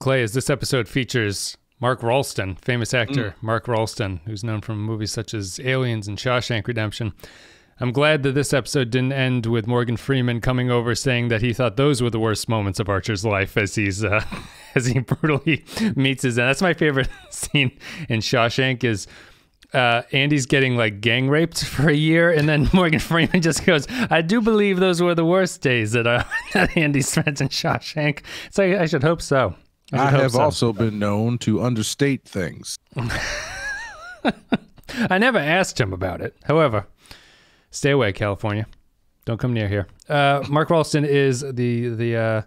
Clay, as this episode features Mark Rolston, famous actor Mark Rolston, who's known from movies such as Aliens and Shawshank Redemption. I'm glad that this episode didn't end with Morgan Freeman coming over saying that he thought those were the worst moments of Archer's life as he's uh, as he brutally meets his end. That's my favorite scene in Shawshank is uh, Andy's getting like gang raped for a year, and then Morgan Freeman just goes, "I do believe those were the worst days that, uh, that Andy spent in Shawshank." So I, I should hope so. I, I have so. also been known to understate things. I never asked him about it. However, stay away, California. Don't come near here. Uh, Mark Rolston is the the uh,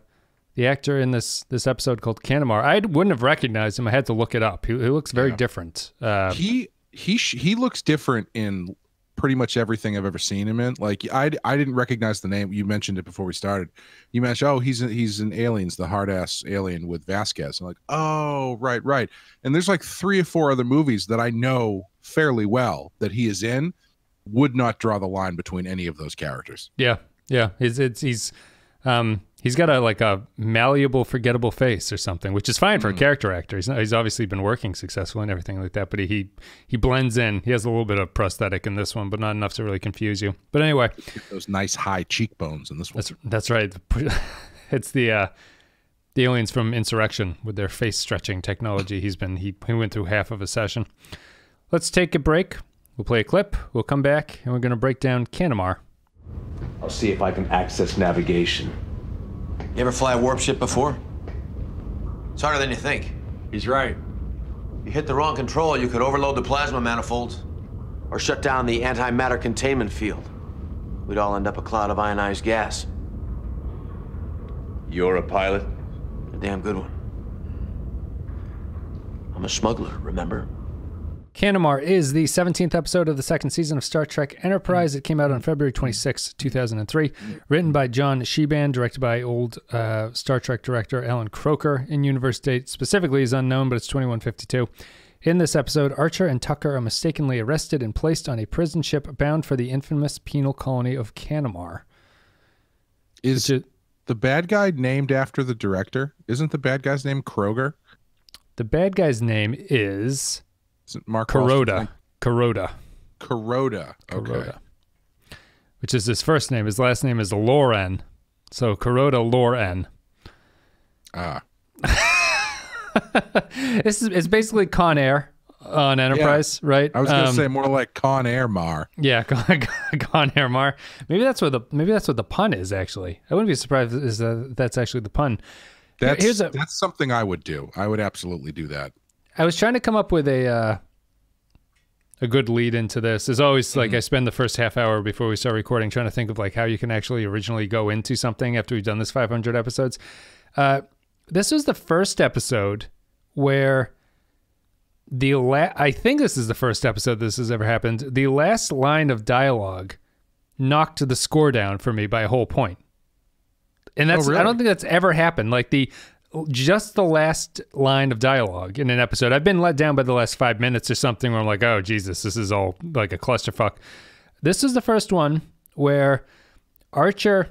the actor in this this episode called Canamar. I wouldn't have recognized him. I had to look it up. He, he looks very different. Uh, he he sh- he looks different in pretty much everything I've ever seen him in. Like I I didn't recognize the name. You mentioned it before we started. You mentioned oh he's in, he's in Aliens, the hard ass alien with Vasquez. I'm like oh right right. And there's like three or four other movies that I know fairly well that he is in. Would not draw the line between any of those characters. yeah, yeah. He's it's he's um, he's got a like a malleable, forgettable face or something, which is fine for a character actor. He's not, he's obviously been working successfully and everything like that, but he, he he blends in. He has a little bit of prosthetic in this one, but not enough to really confuse you. But anyway, Those nice high cheekbones in this one. That's that's right. It's the uh, the aliens from Insurrection with their face stretching technology. He's been he, he went through half of a session. Let's take a break. We'll play a clip. We'll come back and we're going to break down Canamar. I'll see if I can access navigation. You ever fly a warp ship before? It's harder than you think. He's right. You hit the wrong control, you could overload the plasma manifolds or shut down the antimatter containment field. We'd all end up a cloud of ionized gas. You're a pilot? A damn good one. I'm a smuggler, remember? Canamar is the 17th episode of the second season of Star Trek Enterprise. It came out on February 26, 2003. Written by John Shiban, directed by old uh, Star Trek director Allan Kroeker. In universe date specifically is unknown, but it's 2152. In this episode, Archer and Tucker are mistakenly arrested and placed on a prison ship bound for the infamous penal colony of Canamar. Is it the bad guy named after the director? Isn't the bad guy's name Kroger? the bad guy's name is Mark Kuroda. Kuroda. Kuroda. Okay. Kuroda. Which is his first name. His last name is Loren. So Kuroda Loren. Ah. This is it's basically Con Air on Enterprise, right? I was gonna Um, say more like Con Air Mar. yeah, Con, Con Air Mar. Maybe that's what the maybe that's what the pun is actually. I wouldn't be surprised if is that's actually the pun. That's a- that's something I would do. I would absolutely do that. I was trying to come up with a uh, a good lead into this. As always, like I spend the first half hour before we start recording trying to think of like how you can actually originally go into something after we've done this 500 episodes. Uh, this was the first episode where the la- I think this is the first episode this has ever happened. The last line of dialogue knocked the score down for me by a whole point. And that's I really? don't think that's ever happened. Like the just the last line of dialogue in an episode. I've been let down by the last five minutes or something where I'm like, oh Jesus, this is all like a clusterfuck. This is the first one where Archer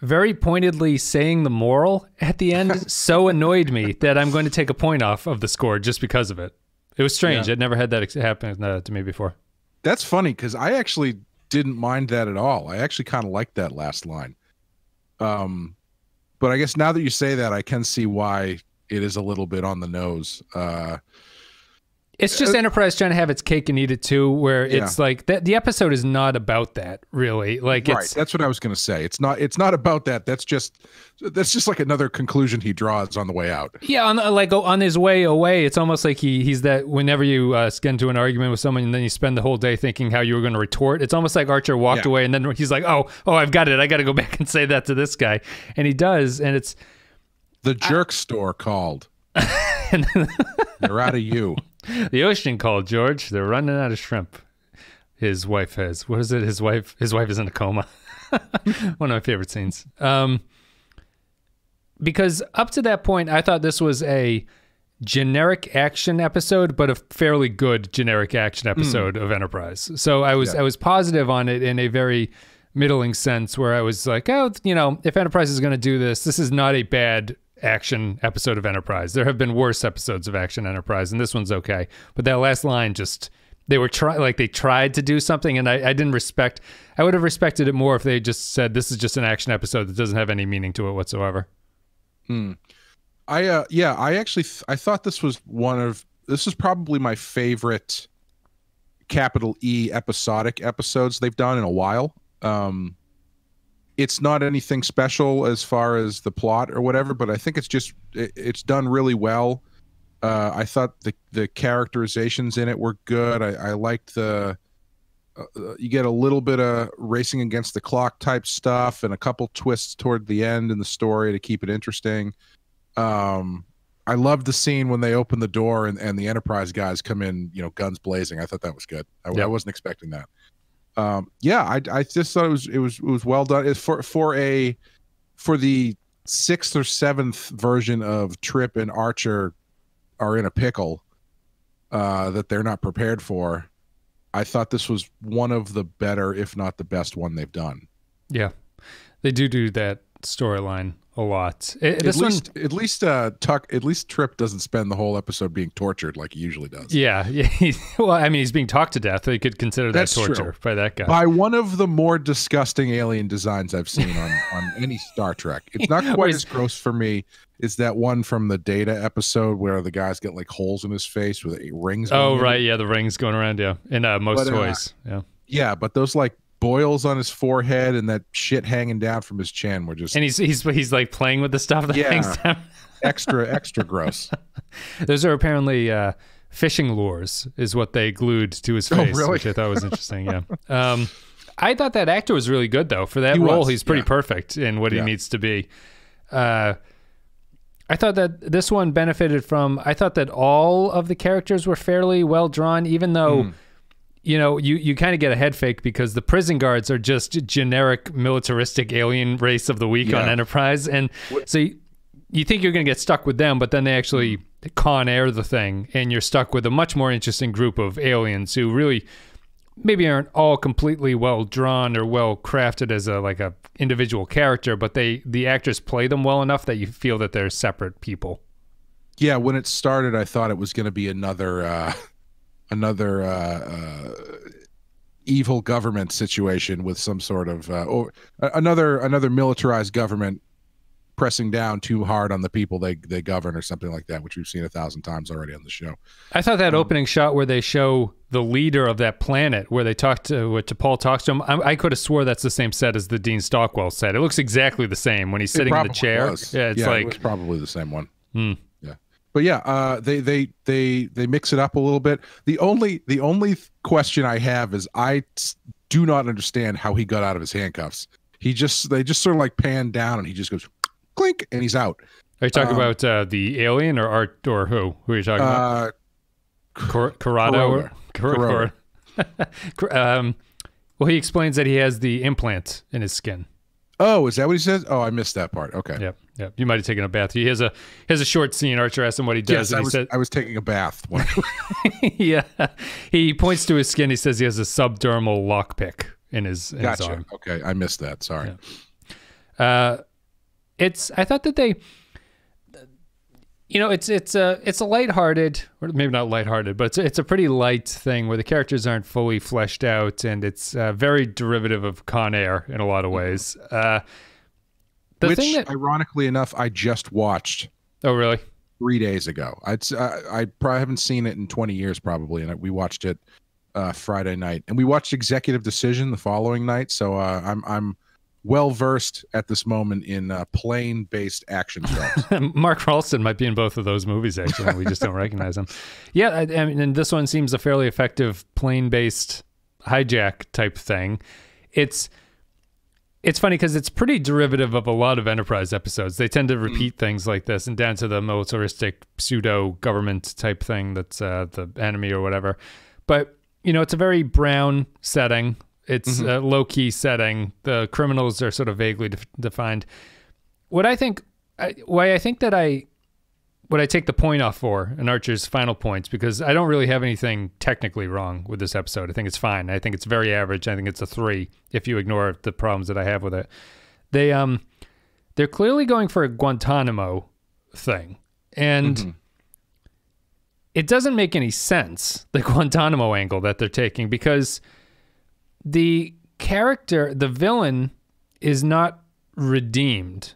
very pointedly saying the moral at the end so annoyed me that I'm going to take a point off of the score just because of it. It was strange. Yeah. I'd never had that happen uh, to me before. That's funny because I actually didn't mind that at all. I actually kind of liked that last line. Um, but I guess now that you say that, I can see why it is a little bit on the nose. Uh, It's just Enterprise trying to have its cake and eat it too, where it's Yeah. like that. The episode is not about that, really. Like right. it's That's what I was going to say. It's not. It's not about that. That's just. That's just like another conclusion he draws on the way out. Yeah, on like on his way away, it's almost like he he's that. Whenever you uh, get into an argument with someone, and then you spend the whole day thinking how you were going to retort, it's almost like Archer walked Yeah. away, and then he's like, "Oh, oh, I've got it. I got to go back and say that to this guy," and he does, and it's The jerk store called. They're out of you. the ocean called George. They're running out of shrimp. His wife has what is it? His wife. His wife is in a coma. One of my favorite scenes. Um, because up to that point, I thought this was a generic action episode, but a fairly good generic action episode of Enterprise. So I was I was positive on it in a very middling sense, where I was like, oh, you know, if Enterprise is going to do this, this is not a bad action episode of Enterprise. There have been worse episodes of Action Enterprise, and this one's okay. But that last line just they were trying like they tried to do something, and I, I didn't respect. I would have respected it more if they just said this is just an action episode that doesn't have any meaning to it whatsoever. I uh yeah, I actually th- I thought this was one of this is probably my favorite capital E episodic episodes they've done in a while. Um it's not anything special as far as the plot or whatever, but I think it's just it, it's done really well. Uh, I thought the the characterizations in it were good. I, I liked the uh, uh, you get a little bit of racing against the clock type stuff and a couple twists toward the end in the story to keep it interesting. Um, I loved the scene when they open the door and, and the Enterprise guys come in, you know, guns blazing. I thought that was good. I, Yeah. I wasn't expecting that. Um, yeah, I, I just thought it was it was it was well done. It's for for a for the sixth or seventh version of Trip and Archer are in a pickle uh, that they're not prepared for. I thought this was one of the better, if not the best one they've done. Yeah, they do do that storyline a lot. I- At this one, least, at least, uh, Tuck, at least Trip doesn't spend the whole episode being tortured like he usually does. yeah, yeah. well, I mean, he's being talked to death. They could consider that That's true. torture by that guy. By one of the more disgusting alien designs I've seen on, on any Star Trek. It's not quite as gross for me as that one from the Data episode where the guy's got like holes in his face with rings. oh, right, yeah, the rings going around, yeah, and uh, most But, uh, toys, yeah. Yeah, but those like boils on his forehead and that shit hanging down from his chin were just And he's he's he's like playing with the stuff that Yeah. hangs down. extra, extra gross. Those are apparently uh, fishing lures, is what they glued to his Oh, face, really? which I thought was interesting. Yeah. Um, I thought that actor was really good though for that He role. was, he's pretty yeah. perfect in what he needs to be. Uh, I thought that this one benefited from. I thought that all of the characters were fairly well drawn, even though. Hmm. You know, you, you kind of get a head fake because the prison guards are just generic militaristic alien race of the week on Enterprise, and so you, you think you're going to get stuck with them, but then they actually con air the thing, and you're stuck with a much more interesting group of aliens who really maybe aren't all completely well drawn or well crafted as a like a individual character, but they the actors play them well enough that you feel that they're separate people. Yeah, when it started, I thought it was going to be another, uh, another uh, uh, evil government situation with some sort of uh, or another another militarized government pressing down too hard on the people they they govern or something like that, which we've seen a thousand times already on the show. I thought that opening shot where they show the leader of that planet, where they talk to, where T'Pol talks to him, I, I could have swore that's the same set as the Dean Stockwell set. It looks exactly the same when he's sitting in the chair. was. Yeah, it's it like was probably the same one. Hmm. But yeah, uh, they they they they mix it up a little bit. The only the only question I have is I do not understand how he got out of his handcuffs. He just they just sort of like pan down and he just goes clink and he's out. Are you talking Um, about uh, the alien or art or who? Who are you talking about? Uh, Cor- Corrado? or- Cor- Corrado. Cor- um, well, he explains that he has the implant in his skin. oh, is that what he says? Oh, I missed that part. Okay. Yep, yep. You might have taken a bath. He has a he has a short scene. Archer asks him what he does, Yes, I he was, said, I was taking a bath. "Yeah." He points to his skin. He says he has a subdermal lockpick in his, in his gotcha. arm. Okay, I missed that. Sorry. Uh, it's I thought that they, you know, it's it's a it's a lighthearted, or maybe not lighthearted, but it's a, it's a pretty light thing where the characters aren't fully fleshed out, and it's uh, very derivative of Con Air in a lot of ways. Uh, the. Which, that ironically enough, I just watched oh really three days ago. I'd, I I probably haven't seen it in 20 years, probably, and we watched it uh, Friday night, and we watched Executive Decision the following night. So uh, I'm I'm well versed at this moment in uh, plane based action films. Mark Rolston might be in both of those movies actually. we just don't recognize him. Yeah, I, I mean, and this one seems a fairly effective plane-based hijack type thing. It's it's funny because it's pretty derivative of a lot of Enterprise episodes. They tend to repeat things like this, and down to the militaristic pseudo government type thing that's uh, the enemy or whatever. But you know, it's a very brown setting. It's a low key setting. The criminals are sort of vaguely def- defined. What I think, I, why I think that I, what I take the point off for in Archer's final points because I don't really have anything technically wrong with this episode. I think it's fine. I think it's very average. I think it's a three if you ignore the problems that I have with it. They um, they're clearly going for a Guantanamo thing. And Mm-hmm. it doesn't make any sense, the Guantanamo angle that they're taking, because the character, the villain, is not redeemed.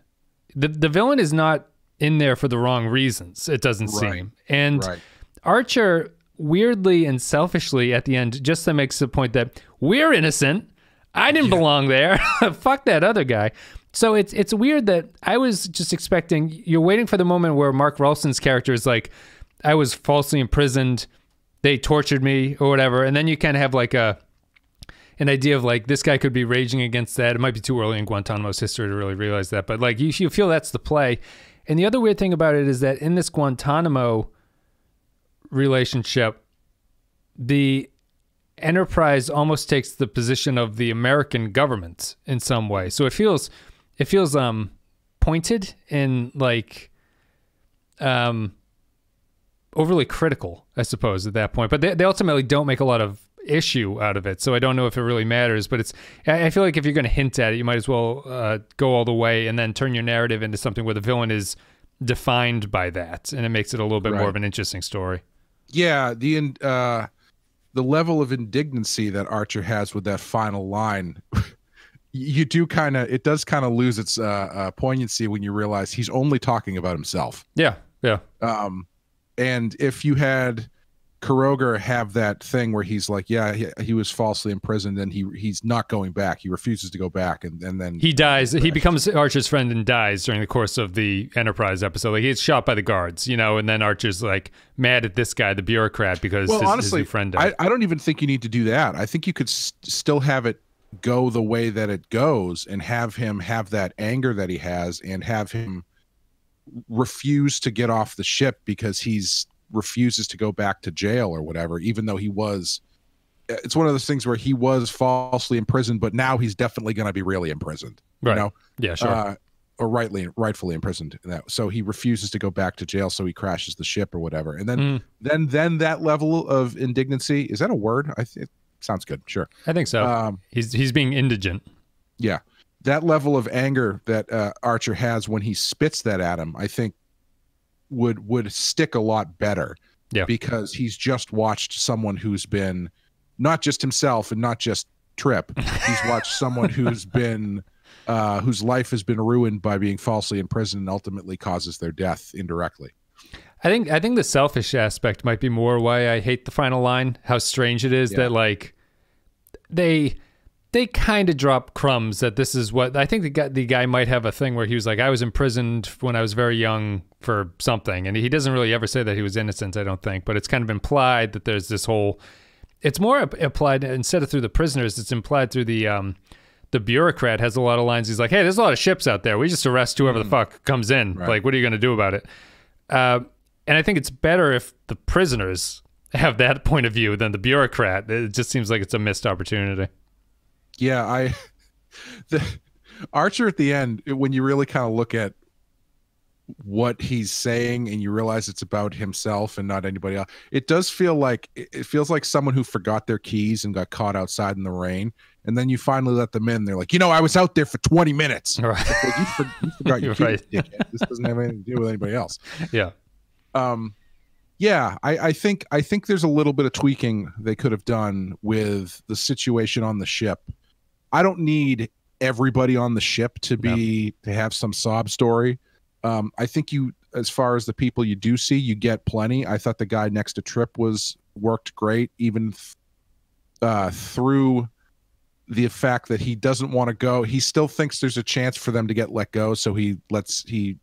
The the villain is not in there for the wrong reasons, it doesn't Right. seem. And Right. Archer weirdly and selfishly at the end just makes the point that we're innocent. I didn't belong there. Fuck that other guy. So it's it's weird that I was just expecting you're waiting for the moment where Mark Rolston's character is like, I was falsely imprisoned, they tortured me or whatever, and then you kind of have like a an idea of like this guy could be raging against that. It might be too early in Guantanamo's history to really realize that, but like you, you feel that's the play. And the other weird thing about it is that in this Guantanamo relationship, the Enterprise almost takes the position of the American government in some way. So it feels it feels um pointed and like um overly critical, I suppose, at that point. But they, they ultimately don't make a lot of issue out of it. So I don't know if it really matters. But it's I feel like if you're going to hint at it, you might as well uh, go all the way and then turn your narrative into something where the villain is defined by that, and it makes it a little bit more of an interesting story. yeah the in- uh the level of indignancy that archer has with that final line you do kind of it does kind of lose its uh, uh poignancy when you realize he's only talking about himself Yeah, yeah, um and if you had Kuroger have that thing where he's like yeah he, he was falsely imprisoned and he he's not going back he refuses to go back and, and then he dies. He becomes Archer's friend and dies during the course of the Enterprise episode. Like he gets shot by the guards, you know, and then Archer's like mad at this guy, the bureaucrat, because well his, his honestly new friend died. I, I don't even think you need to do that i think you could still have it go the way that it goes and have him have that anger that he has and have him refuse to get off the ship because he's refuses to go back to jail or whatever even though he was it's one of those things where he was falsely imprisoned but now he's definitely going to be really imprisoned Right. you know yeah, sure. uh, or rightly rightfully imprisoned that so he refuses to go back to jail so he crashes the ship or whatever and then Mm. then then that level of indignancy is that a word i think it sounds good sure I think so. um he's he's being indigent. yeah that level of anger that uh, archer has when he spits that at him i think would would stick a lot better Yeah. because he's just watched someone who's been not just himself and not just trip he's watched someone who's been uh whose life has been ruined by being falsely imprisoned and ultimately causes their death indirectly I think I think the selfish aspect might be more why I hate the final line. How strange it is Yeah. that like they they kind of drop crumbs that this is what I think the guy the guy might have a thing where he was like I was imprisoned when I was very young for something and he doesn't really ever say that he was innocent I don't think but it's kind of implied that there's this whole it's more applied instead of through the prisoners it's implied through the um the bureaucrat has a lot of lines he's like hey there's a lot of ships out there we just arrest whoever the fuck comes in Right. like what are you going to do about it uh, and I think it's better if the prisoners have that point of view than the bureaucrat. It just seems like it's a missed opportunity. Yeah i the archer at the end when you really kind of look at what he's saying and you realize it's about himself and not anybody else it does feel like it feels like someone who forgot their keys and got caught outside in the rain and then you finally let them in they're like you know i was out there for 20 minutes All right. well, you, for, you forgot your keys right. this doesn't have anything to do with anybody else yeah. um yeah I, I think i think there's a little bit of tweaking they could have done with the situation on the ship i don't need everybody on the ship to be to have some sob story um i think you as far as the people you do see you get plenty i thought the guy next to trip was worked great even th- uh through the fact that he doesn't want to go he still thinks there's a chance for them to get let go so he lets he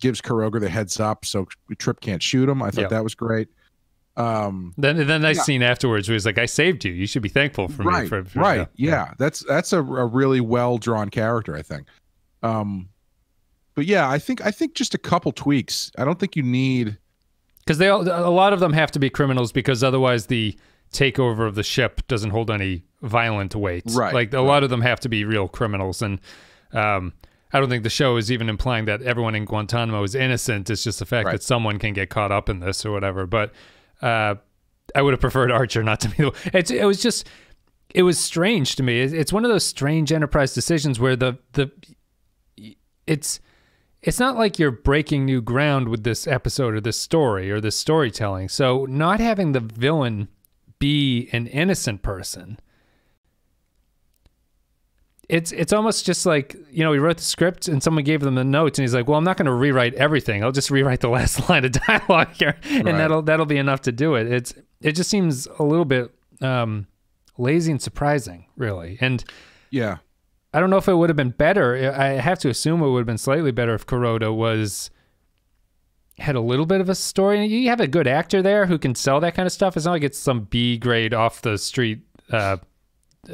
gives Kuroger the heads up so Trip can't shoot him. I thought Yeah. that was great. Um, Then then nice Yeah. scene afterwards where he's like, "I saved you. You should be thankful for me." right, For, for- right, yeah. That's that's a, a really well drawn character, I think. Um, but yeah, I think I think just a couple tweaks. I don't think you need. Because they all, a lot of them have to be criminals because otherwise the takeover of the ship doesn't hold any violent weight. Right, Like a lot of them have to be real criminals, and um, I don't think the show is even implying that everyone in Guantanamo is innocent. It's just the fact Right. that someone can get caught up in this or whatever. But uh, I would have preferred Archer not to be. The, it's it was just it was strange to me. It's one of those strange Enterprise decisions where the the it's it's not like you're breaking new ground with this episode or this story or this storytelling. So not having the villain be an innocent person it's it's almost just like you know he wrote the script and someone gave them the notes and he's like well i'm not going to rewrite everything. I'll just rewrite the last line of dialogue here. And Right. that'll that'll be enough to do it. It's it just seems a little bit um lazy and surprising really. And Yeah. i don't know if it would have been better. I have to assume it would have been slightly better if Kuroda was had a little bit of a story. You have a good actor there who can sell that kind of stuff. It's not like it's some b grade off the street uh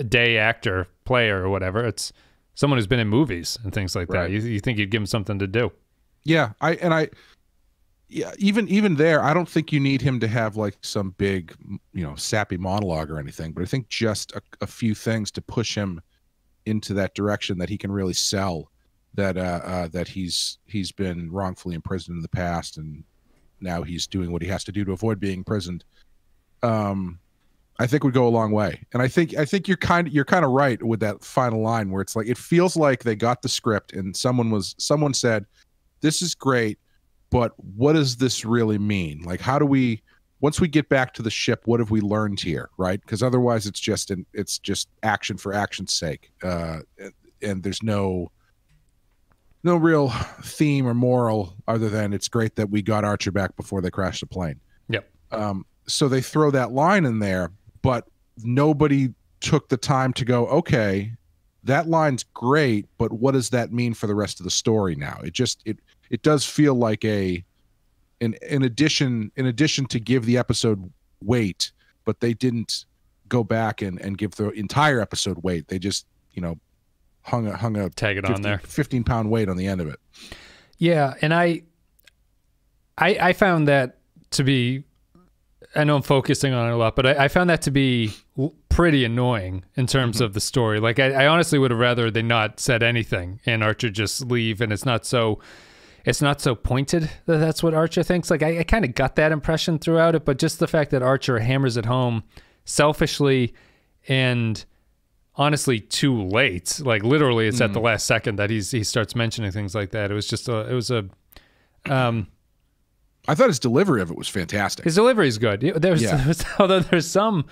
day actor player or whatever it's someone who's been in movies and things like Right. that you, you think you'd give him something to do Yeah, I and I yeah, even even there, I don't think you need him to have like some big, you know, sappy monologue or anything, but I think just a, a few things to push him into that direction that he can really sell that uh, uh that he's he's been wrongfully imprisoned in the past and now he's doing what he has to do to avoid being imprisoned. Um I think would go a long way. And I think I think you're kind of you're kind of right with that final line where it's like it feels like they got the script and someone was someone said this is great, but what does this really mean? Like, how do we, once we get back to the ship, what have we learned here, right? Because otherwise, it's just an, it's just action for action's sake, uh, and, and there's no, no real theme or moral other than it's great that we got Archer back before they crashed the plane. Yep. Um, so they throw that line in there, but nobody took the time to go, okay, that line's great, but what does that mean for the rest of the story now? It just it it does feel like a in in addition in addition to give the episode weight, but they didn't go back and and give the entire episode weight. They just, you know, hung a hung a tag it on there 15 pound weight on the end of it. Yeah, and I, I, I found that to be. I know I'm focusing on it a lot, but I, I found that to be pretty annoying in terms Mm-hmm. of the story. Like, I, I honestly would have rather they not said anything and Archer just leave, and it's not so, it's not so pointed that that's what Archer thinks. Like, I, I kind of got that impression throughout it, but just the fact that Archer hammers it home selfishly and honestly too late. Like literally, it's Mm. at the last second that he's he starts mentioning things like that. It was just a it was a um I thought his delivery of it was fantastic. his delivery is good. There was, Yeah. there was although there's some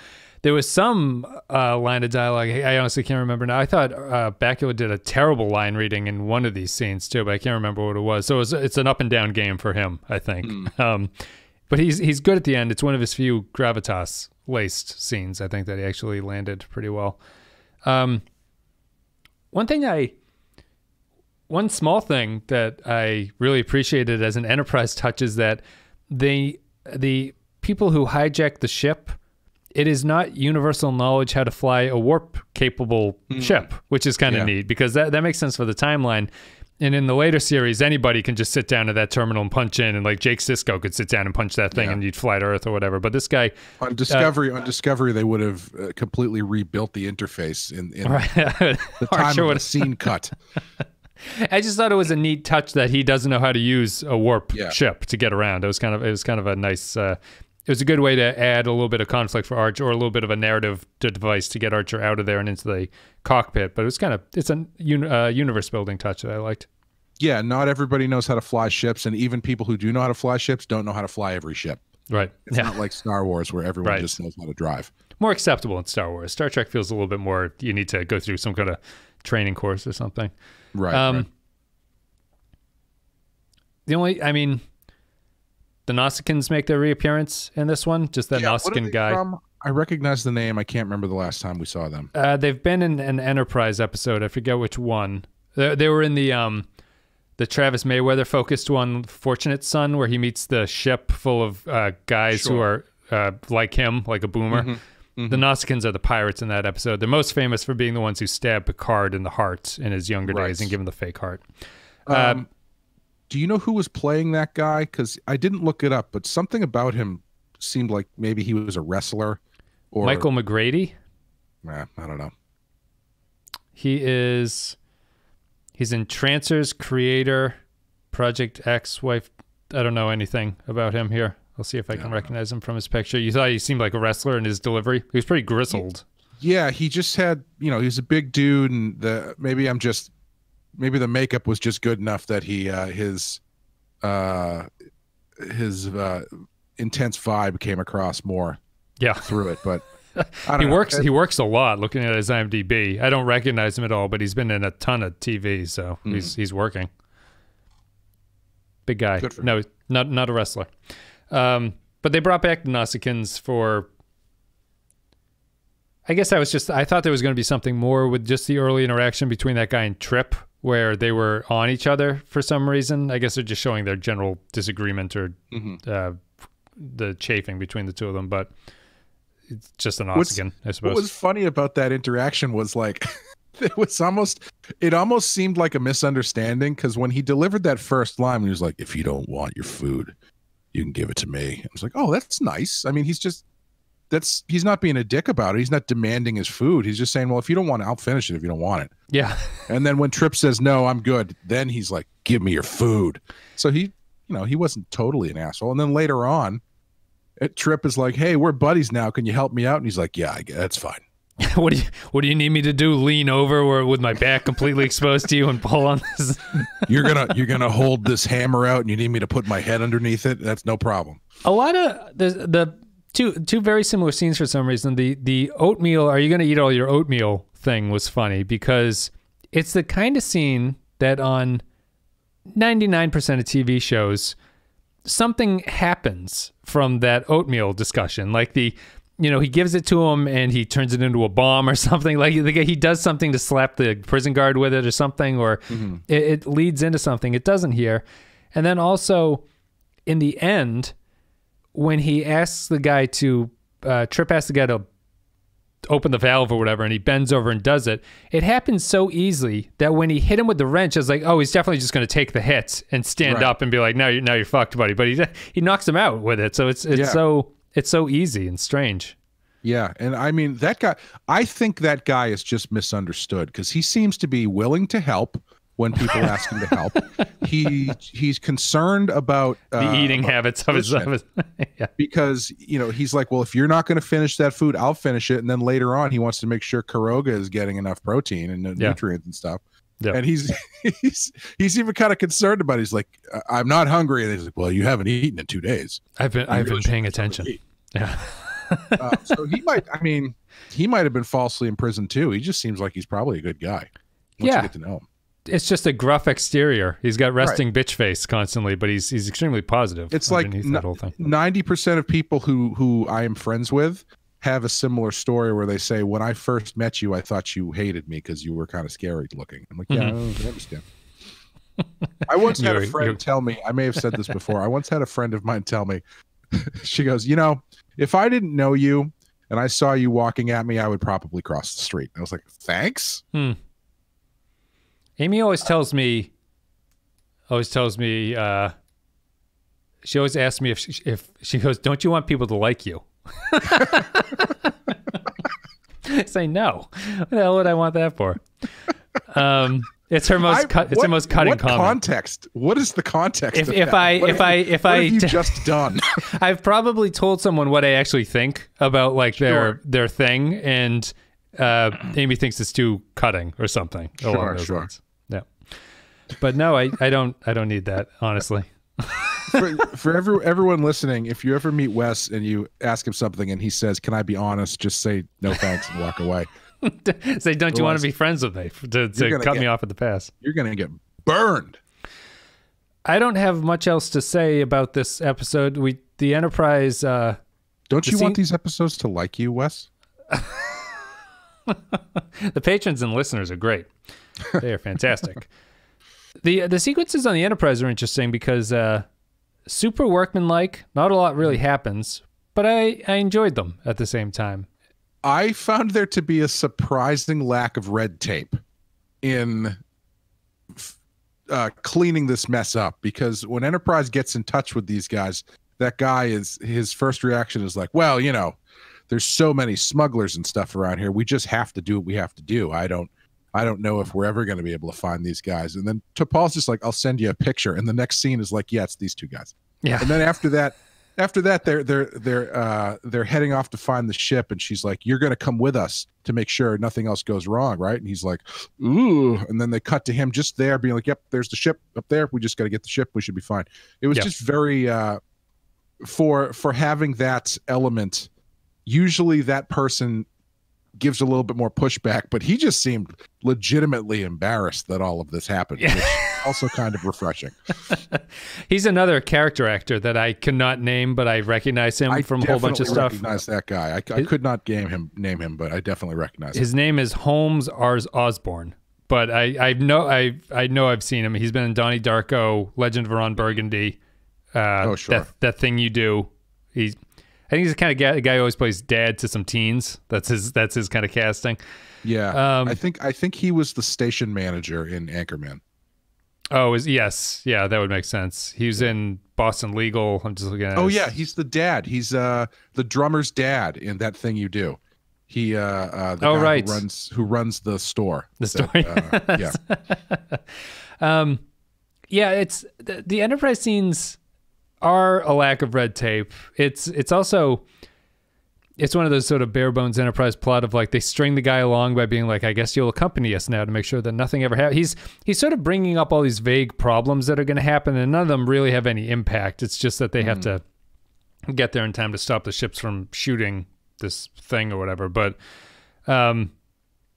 there was some uh, line of dialogue. I honestly can't remember now. I thought uh, Bakula did a terrible line reading in one of these scenes too, but I can't remember what it was. So it was, it's an up and down game for him, I think. Hmm. Um, but he's he's good at the end. It's one of his few gravitas laced scenes. I think that he actually landed pretty well. Um, one thing I one small thing that I really appreciated as an enterprise touch is that the the people who hijack the ship, it is not universal knowledge how to fly a warp capable ship, which is kind of Yeah. neat because that, that makes sense for the timeline. And in the later series, anybody can just sit down at that terminal and punch in, and like Jake Sisko could sit down and punch that thing, Yeah. and you'd fly to Earth or whatever. But this guy, on Discovery, on Discovery, they would have uh, completely rebuilt the interface in, in the the time of the scene cut. I just thought it was a neat touch that he doesn't know how to use a warp Yeah. ship to get around. It was kind of it was kind of a nice. Uh, it was a good way to add a little bit of conflict for Archer, or a little bit of a narrative to device to get Archer out of there and into the cockpit. But it was kind of it's a un, uh, universe building touch that I liked. Yeah, not everybody knows how to fly ships, and even people who do know how to fly ships don't know how to fly every ship. Right. It's yeah. not like Star Wars where everyone Right. just knows how to drive. more acceptable in Star Wars. Star Trek feels a little bit more. You need to go through some kind of training course or something. Right. Um, right. The only, I mean, the Nausicaans make their reappearance in this one. Just that Yeah, Nausicaan guy. from? I recognize the name. I can't remember the last time we saw them. Uh, they've been in an Enterprise episode. I forget which one. They, they were in the um, the Travis Mayweather focused one, Fortunate Son, where he meets the ship full of uh, guys who are uh, like him, like a boomer. Mm-hmm. The Nausicaans are the pirates in that episode. They're most famous for being the ones who stabbed Picard in the heart in his younger Right. days and give him the fake heart. Uh, Um, do you know who was playing that guy? Because I didn't look it up, but something about him seemed like maybe he was a wrestler. Or Michael McGrady. Nah, I don't know. He is. He's in Trancers, Creator, Project X, Wife. I don't know anything about him here. I'll see if I can recognize him from his picture. You thought he seemed like a wrestler in his delivery. He was pretty grizzled. Yeah, he just had you know he was a big dude, and the maybe I'm just maybe the makeup was just good enough that he uh his uh his uh intense vibe came across more Yeah. through it but I don't He know. works It- he works a lot looking at his IMDb. I don't recognize him at all, but he's been in a ton of TV, so he's he's working. Big guy. Good for no, not not a wrestler. Um, but they brought back the Nausicaans for I guess I was just I thought there was going to be something more with just the early interaction between that guy and Trip where they were on each other for some reason. I guess they're just showing their general disagreement or Mm-hmm. uh, the chafing between the two of them, but it's just an Nausicaan, I what suppose. was funny about that interaction was like it was almost it almost seemed like a misunderstanding because when he delivered that first line he was like if you don't want your food you can give it to me. I was like oh that's nice. I mean he's just that's he's not being a dick about it. He's not demanding his food. He's just saying well if you don't want it i'll finish it if you don't want it. Yeah. and then when trip says no i'm good then he's like give me your food. So he you know he wasn't totally an asshole. And then later on trip is like hey we're buddies now. Can you help me out? And he's like yeah that's fine what do you What do you need me to do? Lean over or with my back completely exposed to you and pull on this? you're gonna you're gonna hold this hammer out and you need me to put my head underneath it that's no problem A lot of the the two two very similar scenes for some reason. The the oatmeal. Are you going to eat all your oatmeal? Thing was funny because it's the kind of scene that on ninety nine percent of TV shows something happens from that oatmeal discussion. Like the, you know, he gives it to him and he turns it into a bomb or something. Like the guy- he does something to slap the prison guard with it or something, or it, it leads into something. It doesn't here. And then also in the end, when he asks the guy to, uh, Trip asks the guy to open the valve or whatever and he bends over and does it it happens so easily that when he hit him with the wrench it's like oh he's definitely just going to take the hit and stand Right. up and be like now you're now you're fucked buddy but he he knocks him out with it so it's it's Yeah. so it's so easy and strange. Yeah and i mean that guy i think that guy is just misunderstood because he seems to be willing to help when people ask him to help. He he's concerned about the uh, eating about habits of his, of his yeah. Because you know he's like well if you're not going to finish that food i'll finish it. And then later on he wants to make sure Karoga is getting enough protein and uh, Yeah. nutrients and stuff. Yeah. and he's he's he's even kind of concerned about it. he's like "I- i'm not hungry. And he's like well you haven't eaten in two days. I've been i've been paying attention to eat." Yeah. Uh, so he might i mean he might have been falsely imprisoned too. He just seems like he's probably a good guy once Yeah. you get to know him. It's just a gruff exterior. He's got resting bitch face constantly but he's he's extremely positive. It's like underneath n- that whole thing. 90% of people who who i am friends with have a similar story where they say when i first met you i thought you hated me because you were kind of scary looking. I'm like yeah I understand. I once had a friend tell me i may have said this before i once had a friend of mine tell me she goes you know if i didn't know you and i saw you walking at me i would probably cross the street i was like thanks Amy always tells me, always tells me, uh, she always asks me if she, if she goes, "Don't you want people to like you?" Say no. What the hell would I want that for? Um, it's her most I- cut, it's what- her most cutting what comment. context what is the context If- of if that? I- What if have I- if I you t- just done I've probably told someone what I actually think about like their Sure. their thing, and uh, Amy thinks it's too cutting or something Sure, sure. lines. Yeah, but no, I, I don't I don't need that honestly. for, for every, everyone listening, if you ever meet Wes and you ask him something and he says, "Can I be honest?" Just say no thanks and walk away. Say, don't you want to be friends with me to, to cut me off at the pass? You're gonna get burned. I don't have much else to say about this episode. We the Enterprise. Uh, Don't The you want these episodes to like you, Wes? the patrons and listeners are great. They are fantastic. the The sequences on the Enterprise are interesting because uh, super workmanlike. Not a lot really happens, but I I enjoyed them at the same time. I found there to be a surprising lack of red tape in uh, cleaning this mess up because when Enterprise gets in touch with these guys, that guy is his first reaction is like, "Well, you know, there's so many smugglers and stuff around here. We just have to do what we have to do. I don't." I don't know if we're ever going to be able to find these guys. And then T'Pol's just like, I'll send you a picture. And the next scene is like, yeah, it's these two guys. Yeah, And then after that, after that, they're they're they're uh, they're heading off to find the ship, and she's like, "You're going to come with us to make sure nothing else goes wrong, right?" And he's like, "Ooh," and then they cut to him just there, being like, "Yep, there's the ship up there. We just got to get the ship. We should be fine." It was Yeah. just very uh, for for having that element. Usually, that person gives a little bit more pushback, but he just seemed legitimately embarrassed that all of this happened, Yeah. which also kind of refreshing. He's another character actor that I cannot name, but I recognize him I from a whole bunch of definitely stuff. Recognize that guy. I, I could not game him, name him, but I definitely recognize him. His name is Holmes Ars Osborne, but I I know I I know I've seen him. He's been in Donnie Darko, Legend of Ron Burgundy. Uh, Oh, sure. That that thing you do. He's I think he's the kind of guy, guy who always plays dad to some teens. That's his that's his kind of casting. Yeah, Um, I think I think he was the station manager in Anchorman. Oh, is yes, yeah, that would make sense. He's in Boston Legal. I'm just looking at. Oh his- yeah, he's the dad. He's uh the drummer's dad in that thing you do. He uh, uh the Oh, guy right. who runs who runs the store. The That, store. uh, yeah. Um, yeah, it's the, the enterprise scenes are a lack of red tape. It's it's also it's one of those sort of bare bones enterprise plot of like they string the guy along by being like, I guess you'll accompany us now to make sure that nothing ever happens. He's he's sort of bringing up all these vague problems that are going to happen, and none of them really have any impact. It's just that they have to get there in time to stop the ships from shooting this thing or whatever. But um,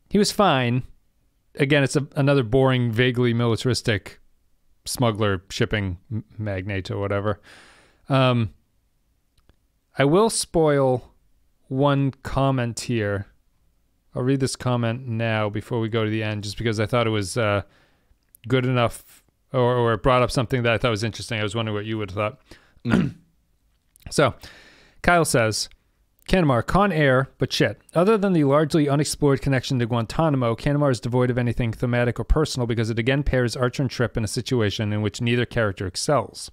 he was fine. Again, it's a, another boring, vaguely militaristic smuggler shipping magnate or whatever. Um, I will spoil one comment here. I'll read this comment now before we go to the end, just because I thought it was uh, good enough, or, or it brought up something that I thought was interesting. I was wondering what you would have thought. so, Kyle says, Canamar, Con Air, but shit. Other than the largely unexplored connection to Guantanamo, Canamar is devoid of anything thematic or personal because it again pairs Archer and Trip in a situation in which neither character excels.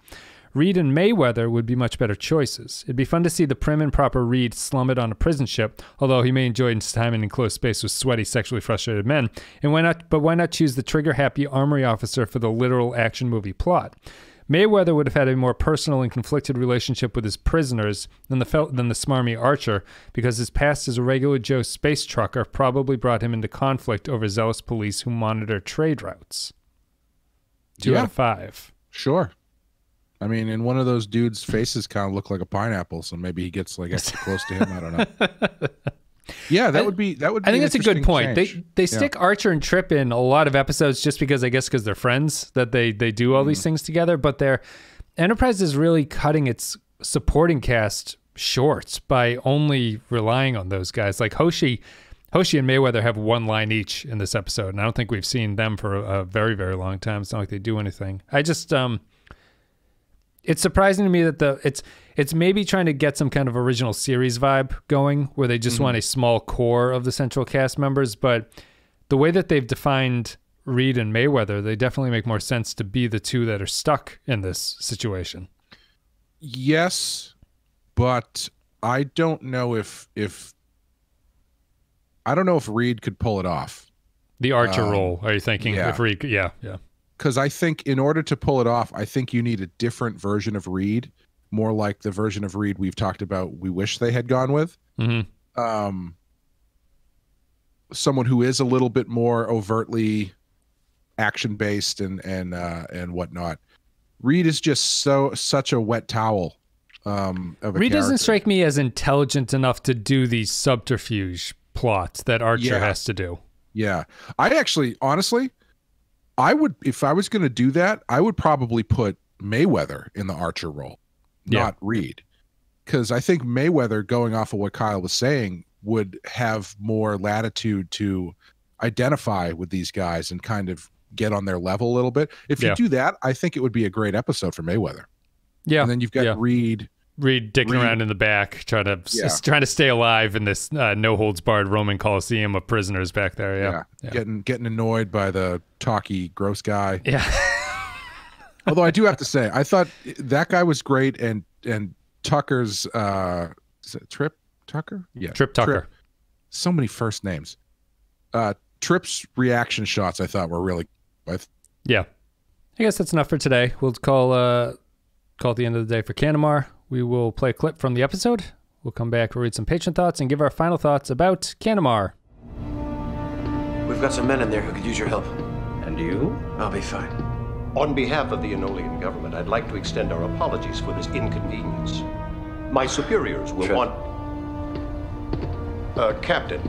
Reed and Mayweather would be much better choices. It'd be fun to see the prim and proper Reed slum it on a prison ship, although he may enjoy his time in enclosed space with sweaty, sexually frustrated men. And why not? But why not choose the trigger-happy armory officer for the literal action movie plot? Mayweather would have had a more personal and conflicted relationship with his prisoners than the fel- than the smarmy Archer, because his past as a regular Joe space trucker probably brought him into conflict over zealous police who monitor trade routes. Two Yeah. out of five. Sure. I mean, and one of those dudes' faces kind of look like a pineapple, so maybe he gets like extra close to him. I don't know. Yeah, that would be that would. Be I think that's a good point. change. They they Yeah. stick Archer and Trip in a lot of episodes just because I guess because they're friends that they they do all Mm. these things together. But their Enterprise is really cutting its supporting cast short by only relying on those guys. Like Hoshi, Hoshi and Mayweather have one line each in this episode, and I don't think we've seen them for a, a very very long time. It's not like they do anything. I just um. It's surprising to me that the it's it's maybe trying to get some kind of original series vibe going where they just want a small core of the central cast members, but the way that they've defined Reed and Mayweather, they definitely make more sense to be the two that are stuck in this situation. Yes, but I don't know if if I don't know if Reed could pull it off The Archer Um, role, are you thinking? yeah. If Reed, yeah, yeah. Because I think in order to pull it off, I think you need a different version of Reed, more like the version of Reed we've talked about. We wish they had gone with. hmm um, someone who is a little bit more overtly action based and and uh, and whatnot. Reed is just so such a wet towel. Um, of a Reed doesn't strike me as intelligent enough to do these subterfuge plots that Archer Yeah. has to do. Yeah, I actually, honestly, I would if I was going to do that, I would probably put Mayweather in the Archer role, Yeah. not Reed, because I think Mayweather, going off of what Kyle was saying, would have more latitude to identify with these guys and kind of get on their level a little bit. If you do that, I think it would be a great episode for Mayweather. Yeah, And then you've got yeah. Reed. Reed dicking Reed- around in the back, trying to s- Yeah. trying to stay alive in this uh, no holds barred Roman Coliseum of prisoners back there. Yeah, yeah. getting getting annoyed by the talky gross guy. yeah. Although I do have to say, I thought that guy was great, and and Tucker's uh, is it Trip Tucker? Yeah, Trip Tucker. So many first names. Uh, Trip's reaction shots I thought were really. I th- Yeah. I guess that's enough for today. We'll call uh call it the end of the day for Canamar. We will play a clip from the episode. We'll come back, we'll read some patron thoughts, and give our final thoughts about Canamar. We've got some men in there who could use your help. And you? I'll be fine. On behalf of the Enolian government, I'd like to extend our apologies for this inconvenience. My superiors will Sure. want. Uh, Captain.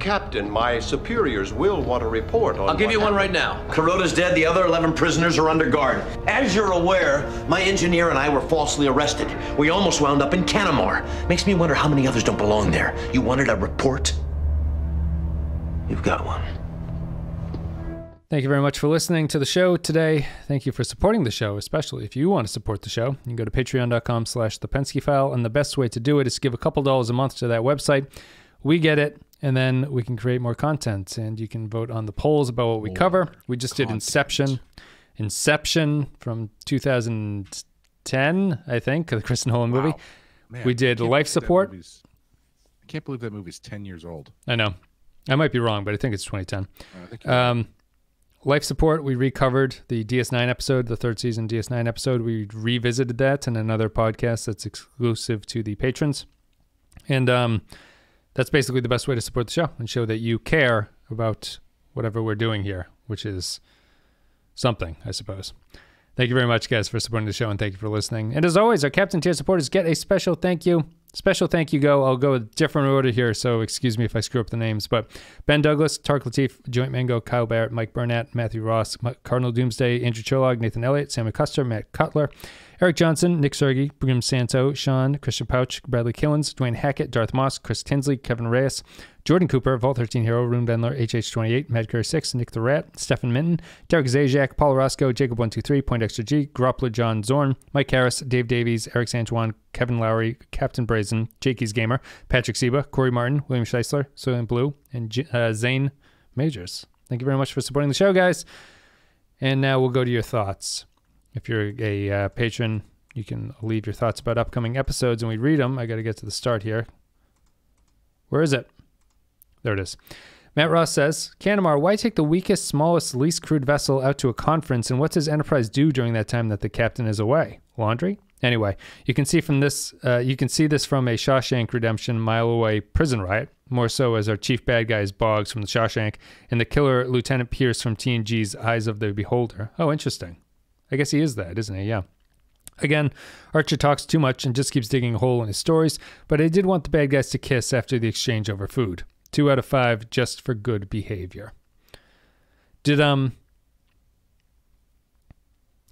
Captain, my superiors will want a report on. I'll give what you one right now. Kuroda's dead. The other 11 prisoners are under guard. As you're aware, my engineer and I were falsely arrested. We almost wound up in Canamar. Makes me wonder how many others don't belong there. You wanted a report? You've got one. Thank you very much for listening to the show today. Thank you for supporting the show, especially if you want to support the show. You can go to patreon.com slash the Pensky file, and the best way to do it is give a couple dollars a month to that website. We get it, and then we can create more content, and you can vote on the polls about what we cover. We just did Inception. Inception from 2010, I think, the Chris Nolan movie. Man, We did life support. I can't believe that movie's 10 years old. I know. I might be wrong, but I think it's 2010. I think you're Um, Life Support, we recovered the DS9 episode, the third season DS9 episode. We revisited that in another podcast that's exclusive to the patrons. And um, that's basically the best way to support the show and show that you care about whatever we're doing here, which is something, I suppose. Thank you very much, guys, for supporting the show and thank you for listening. And as always, our Captain Tier supporters get a special thank you. Special thank you go. I'll go a different order here, so excuse me if I screw up the names. But Ben Douglas, Tark Latif, Joint Mango, Kyle Barrett, Mike Burnett, Matthew Ross, Cardinal Doomsday, Andrew Cholog, Nathan Elliott, Sammy Custer, Matt Cutler, Eric Johnson, Nick Sergi, Brim Santo, Sean, Christian Pouch, Bradley Killens, Dwayne Hackett, Darth Moss, Chris Tinsley, Kevin Reyes, Jordan Cooper, Vault 13 Hero, Room Bendler, HH28, Mad Curry 6, Nick the Rat, Stefan Minton, Derek Zajac, Paul Roscoe, Jacob123, Point Extra G, Groppler John Zorn, Mike Harris, Dave Davies, Eric Sanjuan, Kevin Lowry, Captain Brazen, Jakey's Gamer, Patrick Seba, Corey Martin, William Scheisler, Soylent Blue, and J- uh, Zane Majors. Thank you very much for supporting the show, guys. And now we'll go to your thoughts. If you're a uh, patron, you can leave your thoughts about upcoming episodes and we read them. I got to get to the start here. Where is it? There it is. Matt Ross says, Canamar, why take the weakest, smallest, least crewed vessel out to a conference, and what does Enterprise do during that time that the captain is away? Laundry? Anyway, you can see from this, uh, you can see this from a Shawshank Redemption mile away prison riot, more so as our chief bad guy is Boggs from the Shawshank, and the killer Lieutenant Pierce from TNG's Eyes of the Beholder. Oh, interesting. I guess he is that, isn't he? Yeah. Again, Archer talks too much and just keeps digging a hole in his stories, but I did want the bad guys to kiss after the exchange over food. Two out of five just for good behavior. Did, um,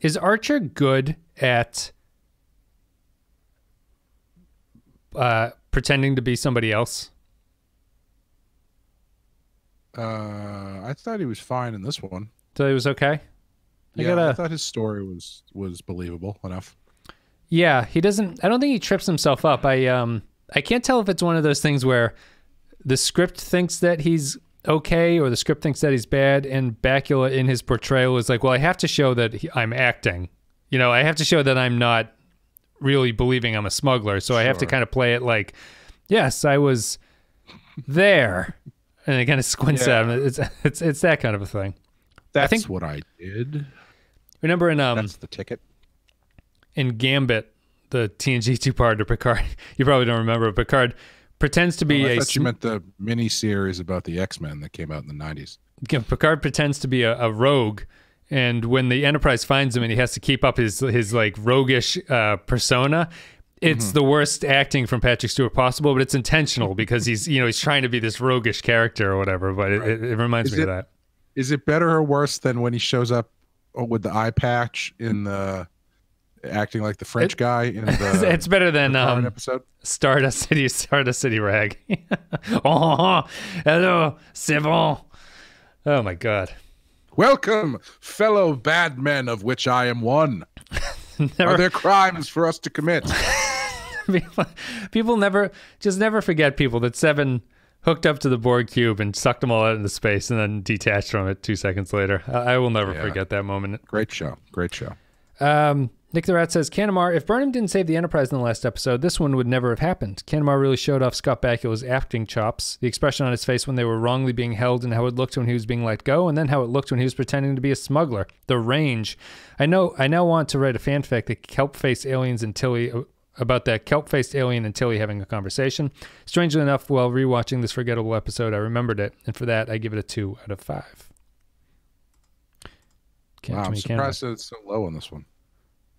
is Archer good at uh, pretending to be somebody else? Uh, I thought he was fine in this one. So he was okay? I yeah, I gotta- thought his story was was believable enough. Yeah, he doesn't. I don't think he trips himself up. I um, I can't tell if it's one of those things where the script thinks that he's okay or the script thinks that he's bad, and Bakula in his portrayal is like, well, I have to show that he, I'm acting. You know, I have to show that I'm not really believing I'm a smuggler, so I have to kind of play it like, yes, I was there, and it kind of squints Yeah. at him. It's it's it's that kind of a thing. That's think- what I did. Remember in um That's the ticket. in Gambit, the TNG two part to Picard. You probably don't remember. but Picard pretends to be Oh, I a thought you meant the mini series about the X Men that came out in the nineties. Picard pretends to be a, a rogue, and when the Enterprise finds him and he has to keep up his his like roguish uh, persona. It's Mm-hmm. the worst acting from Patrick Stewart possible, but it's intentional because he's you know he's trying to be this roguish character or whatever. But it, it, it reminds Is me it- of that. Is it better or worse than when he shows up uh, with the eye patch in the acting like the French It- guy in the it's better than um, episode? Stardust City, Stardust City rag. oh, hello, c'est bon. Oh my god. Welcome, fellow bad men, of which I am one. Never- Are there crimes for us to commit? people, people never just never forget people that seven hooked up to the Borg cube and sucked them all out into space and then detached from it two seconds later. I, I will never Yeah. forget that moment. Great show. Great show. Um, Nick the Rat says, Canamar, if Burnham didn't save the Enterprise in the last episode, this one would never have happened. Canamar really showed off Scott Bakula's acting chops, the expression on his face when they were wrongly being held, and how it looked when he was being let go, and then how it looked when he was pretending to be a smuggler. The range. I know. I now want to write a fanfic that kelp-faced aliens and Tilly uh, about that kelp-faced alien and Tilly having a conversation. Strangely enough, while rewatching this forgettable episode, I remembered it, and for that, I give it a two out of five. Can't Wow, I'm surprised that it's so low on this one.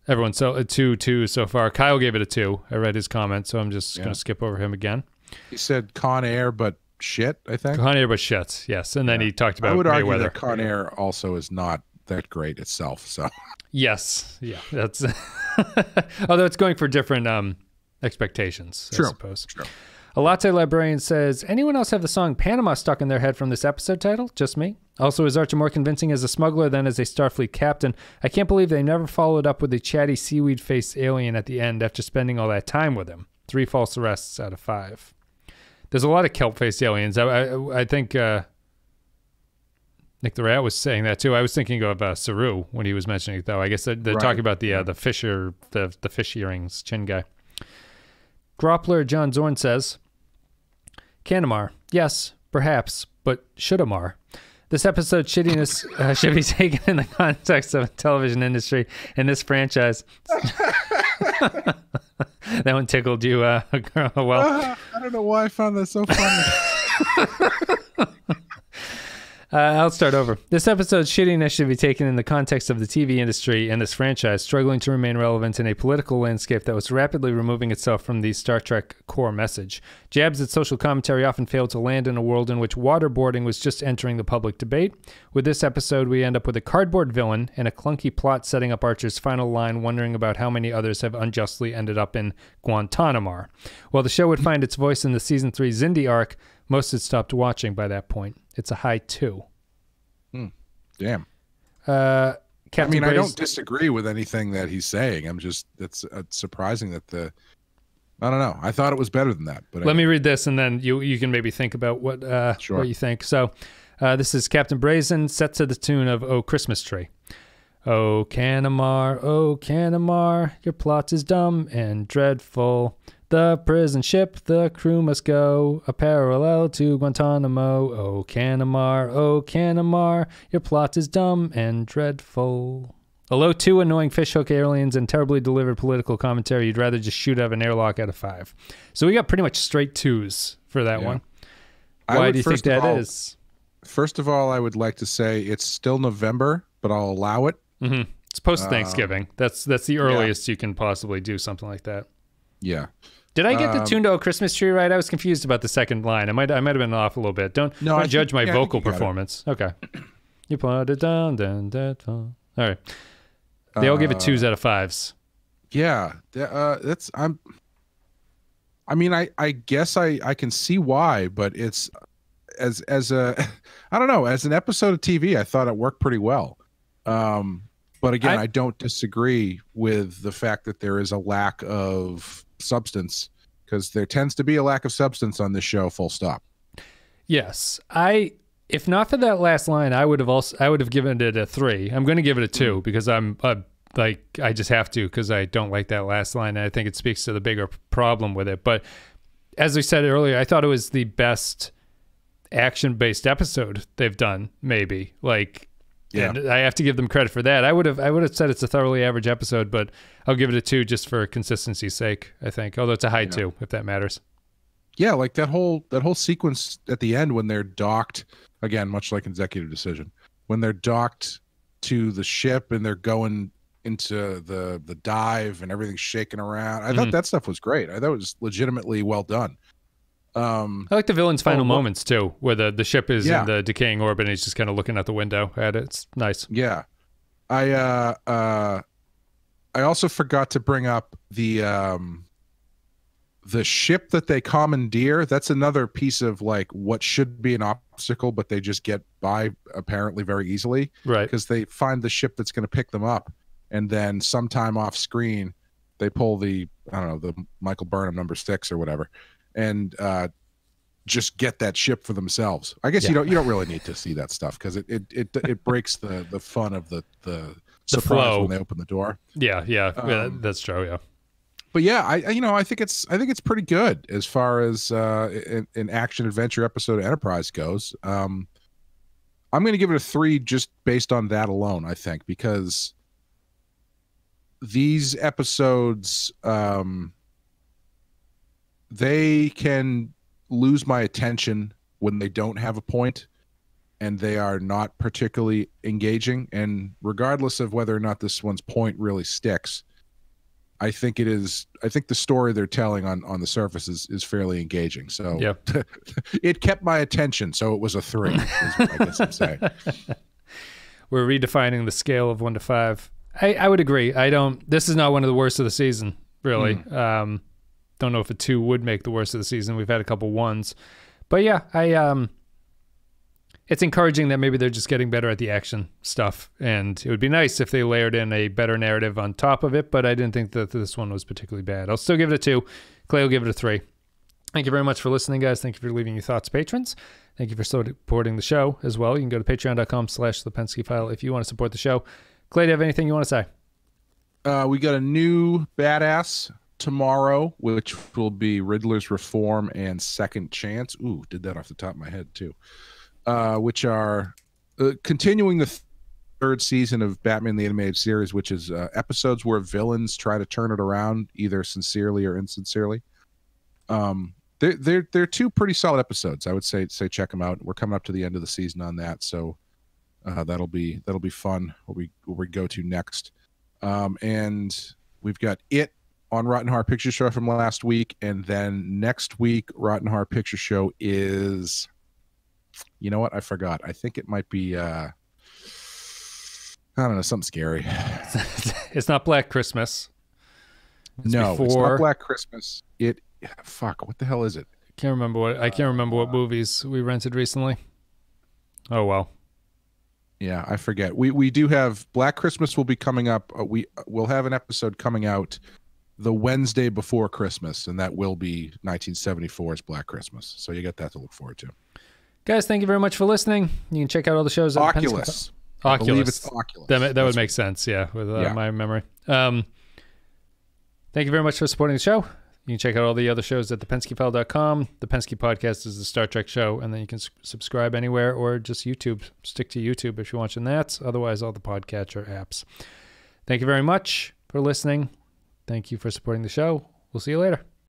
Everyone, so a two, two so far. Kyle gave it a two. I read his comment, so I'm just Yeah. going to skip over him again. He said Con Air, but shit. I think. Con Air, but shits, yes. And then he talked about I would argue Mayweather. that Con Air also is not that great itself. So yes, yeah, that's. Although it's going for different um expectations, I suppose. true. A latte librarian says, anyone else have the song Panama stuck in their head from this episode title? Just me. Also, is Archer more convincing as a smuggler than as a Starfleet captain? I can't believe they never followed up with the chatty seaweed faced alien at the end after spending all that time with him. Three false arrests out of five. There's a lot of kelp faced aliens. I, I, I think uh, Nick the Rat was saying that too. I was thinking of uh, Saru when he was mentioning it, though. I guess they're, they're Right. talking about the uh, the fisher, the the fish earrings chin guy. Groppler John Zorn says, Canamar, yes, perhaps, but Shudamar. This episode's shittiness uh, should be taken in the context of the television industry and this franchise. that one tickled you, uh, well. I don't know why I found that so funny. Uh, I'll start over. This episode's shittiness should be taken in the context of the TV industry and this franchise struggling to remain relevant in a political landscape that was rapidly removing itself from the Star Trek core message. Jabs at social commentary often failed to land in a world in which waterboarding was just entering the public debate. With this episode, we end up with a cardboard villain and a clunky plot setting up Archer's final line, wondering about how many others have unjustly ended up in Guantanamo. While the show would find its voice in the season three Xindi arc, most had stopped watching by that point. It's a high two. Damn. Uh, I mean, I don't disagree with anything that he's saying. I'm just it's uh, surprising that the I don't know. I thought it was better than that, but Let I, me read this, and then you you can maybe think about what uh, Sure. what you think. So, uh, this is Captain Brazen, set to the tune of "Oh Christmas Tree." Oh Canamar, oh Canamar, your plot is dumb and dreadful. The prison ship, the crew must go a parallel to Guantanamo. Oh Canamar, oh Canamar, your plot is dumb and dreadful. Although two annoying fishhook aliens and terribly delivered political commentary, you'd rather just shoot out of an airlock out of five. So we got pretty much straight twos for that Yeah. one. Why would do you think that all- is? First of all, I would like to say it's still November, but I'll allow it. It's post Thanksgiving. that's that's the earliest you can possibly do something like that. Yeah. Did I Um, get the tune to a Christmas tree right? I was confused about the second line. I might I might have been off a little bit. Don't No, don't I think- judge my yeah, vocal got it. performance. Okay. You put it down, down, down, down. All right. They all give it twos out of fives. Yeah, uh, that's I'm. I mean, I I guess I I can see why, but it's as as a I don't know as an episode of TV, I thought it worked pretty well. Um, but again, I- I, don't disagree with the fact that there is a lack of substance because there tends to be a lack of substance on this show. Full stop. Yes, I. If not for that last line, I would have also I would have given it a three. I'm going to give it a two because I'm uh, like I just have to because I don't like that last line. And I think it speaks to the bigger problem with it. But as we said earlier, I thought it was the best action based episode they've done. Maybe like, Yeah. and I have to give them credit for that. I would have I would have said it's a thoroughly average episode, but I'll give it a two just for consistency's sake. I think, although it's a high two if that matters. Yeah, like that whole that whole sequence at the end when they're docked again, much like executive decision, when they're docked to the ship and they're going into the the dive and everything's shaking around. I Mhm. thought that stuff was great. I thought it was legitimately well done. Um I like the villain's final Oh, moments too, where the, the ship is Yeah. in the decaying orbit and he's just kind of looking out the window at it. It's nice. yeah. I uh uh I also forgot to bring up the um the ship that they commandeer that's another piece of like what should be an obstacle but they just get by apparently very easily Right. because they find the ship that's going to pick them up and then sometime off screen they pull the i don't know the michael burnham number six or whatever and uh just get that ship for themselves i guess Yeah. you don't you don't really need to see that stuff because it it, it it breaks the the fun of the the surprised flow. when they open the door. Yeah, yeah, yeah, Um, that's true. Yeah. But yeah, I you know I think it's I think it's pretty good as far as uh, an, an action adventure episode of Enterprise goes. Um, I'm going to give it a three just based on that alone. I think because these episodes um, they can lose my attention when they don't have a point and they are not particularly engaging and regardless of whether or not this one's point really sticks i think it is i think the story they're telling on on the surface is is fairly engaging so Yeah. it kept my attention so it was a three is what i guess i'm saying We're redefining the scale of one to five. I, I would agree. I don't. This is not one of the worst of the season, really. Um, don't know if a two would make the worst of the season. We've had a couple ones, but yeah, I um, it's encouraging that maybe they're just getting better at the action stuff, and it would be nice if they layered in a better narrative on top of it. But I didn't think that this one was particularly bad. I'll still give it a two. Clay will give it a three. Thank you very much for listening, guys. Thank you for leaving your thoughts, patrons. Thank you for supporting the show as well. You can go to patreon.com slash the Pensky file if you want to support the show. Clay, do you have anything you want to say? uh, we got a new badass tomorrow which will be riddler's reform and second chance ooh did that off the top of my head too uh, which are uh, continuing the th- third season of Batman the Animated Series, which is uh, episodes where villains try to turn it around, either sincerely or insincerely. Um, they're they're they're two pretty solid episodes. I would say say check them out. We're coming up to the end of the season on that, so uh, that'll be that'll be fun. Where we where we go to next, um, and we've got it on Rotten Horror Picture Show from last week, and then next week Rotten Horror Picture Show is you know what? I forgot. I think it might be uh I don't know, something scary. it's not Black Christmas. It's no, it's not Black Christmas. It fuck, what the hell is it? Can't remember what I can't remember what movies we rented recently. Oh well. Yeah, I forget. We we do have Black Christmas will be coming up. Uh, we we'll have an episode coming out the Wednesday before Christmas, and that will be 1974's Black Christmas. So you got that to look forward to. Guys, thank you very much for listening. You can check out all the shows at the Oculus. I believe Oculus. it's Oculus. That, that That's would make sense, yeah, with uh, Yeah. my memory. Um, thank you very much for supporting the show. You can check out all the other shows at thepenskyfile.com. The Pensky Podcast is the Star Trek show, and then you can s- subscribe anywhere or just YouTube. Stick to YouTube if you're watching that. Otherwise, all the podcatcher apps. Thank you very much for listening. Thank you for supporting the show. We'll see you later.